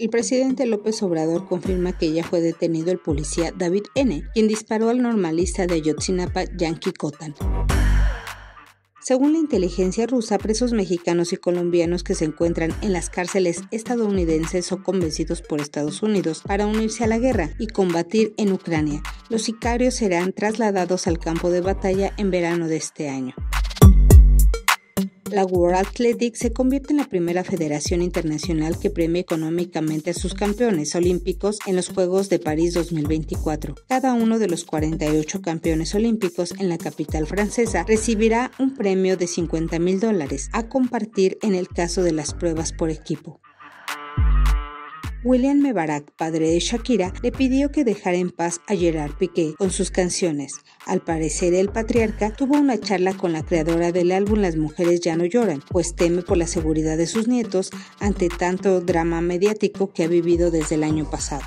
El presidente López Obrador confirma que ya fue detenido el policía David N., quien disparó al normalista de Ayotzinapa, Yankee Kotan. Según la inteligencia rusa, presos mexicanos y colombianos que se encuentran en las cárceles estadounidenses son convencidos por Estados Unidos para unirse a la guerra y combatir en Ucrania. Los sicarios serán trasladados al campo de batalla en verano de este año. La World Athletics se convierte en la primera federación internacional que premia económicamente a sus campeones olímpicos en los Juegos de París 2024. Cada uno de los 48 campeones olímpicos en la capital francesa recibirá un premio de 50 mil dólares a compartir en el caso de las pruebas por equipo. William Mebarak, padre de Shakira, le pidió que dejara en paz a Gerard Piqué con sus canciones. Al parecer, el patriarca tuvo una charla con la creadora del álbum Las mujeres ya no lloran, pues teme por la seguridad de sus nietos ante tanto drama mediático que ha vivido desde el año pasado.